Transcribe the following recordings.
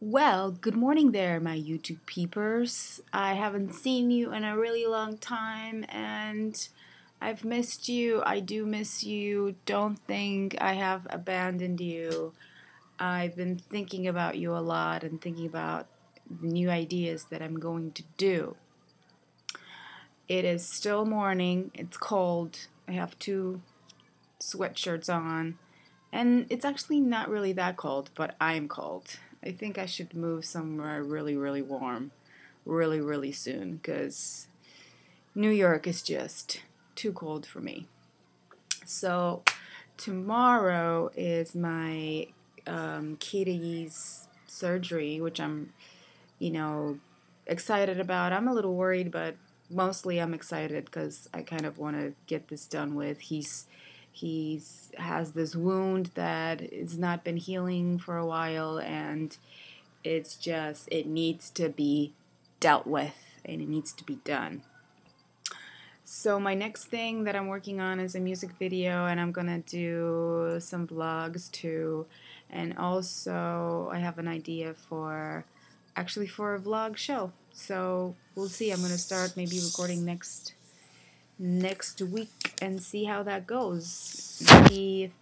Well, good morning there, my YouTube peepers. I haven't seen you in a really long time and I've missed you. I do miss you. Don't think I have abandoned you. I've been thinking about you a lot and thinking about the new ideas that I'm going to do. It is still morning, it's cold. I have two sweatshirts on, and it's actually not really that cold, but I'm cold. I think I should move somewhere really, really warm really, really soon because New York is just too cold for me. So, tomorrow is my um, kitty's surgery, which I'm, you know, excited about. I'm a little worried, but mostly I'm excited because I kind of want to get this done with. He's He's has this wound that has not been healing for a while, and it's just it needs to be dealt with and it needs to be done. So my next thing that I'm working on is a music video, and I'm gonna do some vlogs too, and also I have an idea for actually for a vlog show. So we'll see. I'm gonna start maybe recording next next week and see how that goes. See,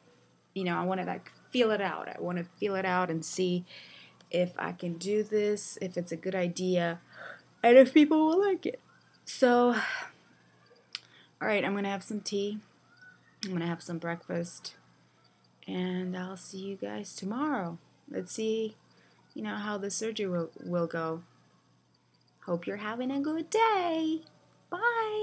you know, I want to like feel it out. I want to feel it out and see if I can do this, if it's a good idea, and if people will like it. So, all right, I'm gonna have some tea. I'm gonna have some breakfast, and I'll see you guys tomorrow. Let's see, you know, how the surgery will, will go. Hope you're having a good day. Bye.